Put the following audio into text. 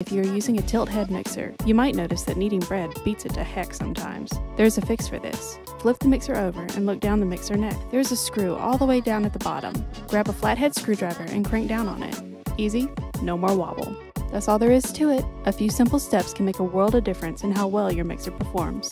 If you're using a tilt head mixer, you might notice that kneading bread beats it to heck sometimes. There's a fix for this. Flip the mixer over and look down the mixer neck. There's a screw all the way down at the bottom. Grab a flathead screwdriver and crank down on it. Easy, no more wobble. That's all there is to it. A few simple steps can make a world of difference in how well your mixer performs.